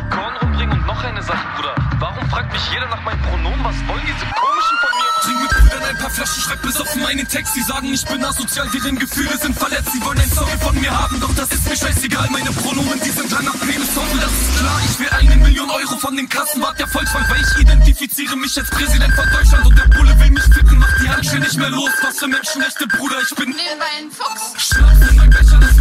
Flasche Korn rumbringen und noch eine Sache, Bruder? Warum fragt mich jeder nach meinem Pronomen? Was wollen diese komischen von mir? Mann? Trink mit Brüdern ein paar Flaschen, schreib besoffen meinen Text. Sie sagen, ich bin asozial, deren Gefühle sind verletzt. Sie wollen ein Sorry von mir haben, doch das ist mir scheißegal. Meine Pronomen, die sind lang nach Penis das ist klar. Ich will eine Million Euro von dem Kassenwart der Volksbank, weil ich identifiziere mich als Präsident von Deutschland und der Bulle will mich ficken, macht die Handschuhe nicht mehr los. Was für Menschenrechte, Bruder, ich bin Nebenbei ein Fuchs. Schnaps in mein Becher, das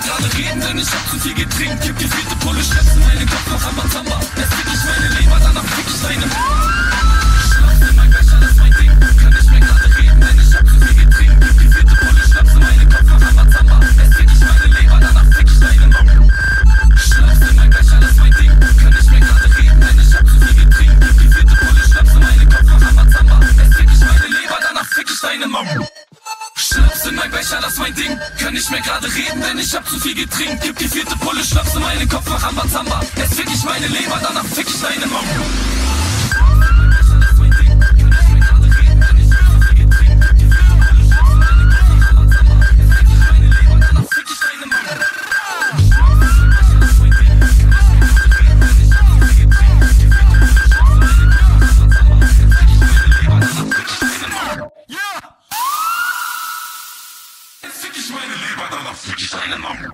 Kann gerade reden, denn ich hab getrinkt. Gib die vierte Pulle, Schnaps in meinen Kopf, ich meine Leber, danach fick ich deine. Schnaps in mein Becher, mein Ding. Kann nicht mehr gerade reden, denn ich hab zu viel getrinkt. Gib die vierte Pulle, Schnaps in meinen Kopf, Amazamba. Es fick ich meine Leber, danach fick ich deine. Schnaps in mein Becher, mein Ding. Kann nicht mehr gerade reden, denn ich hab getrinkt. Die vierte Pulle, Schnaps in meinen Kopf, ich meine Leber, danach fick deine Mom. In mein Becher, das mein Ding. Kann nicht mehr gerade reden, denn ich hab zu viel getrinkt. Gib die vierte Pulle, Schnaps in meinen Kopf, mach Ambazamba. Es fick ich meine Leber, danach fick ich deine Mom. Fick ich meine Leber, danach fick ich deine Mom.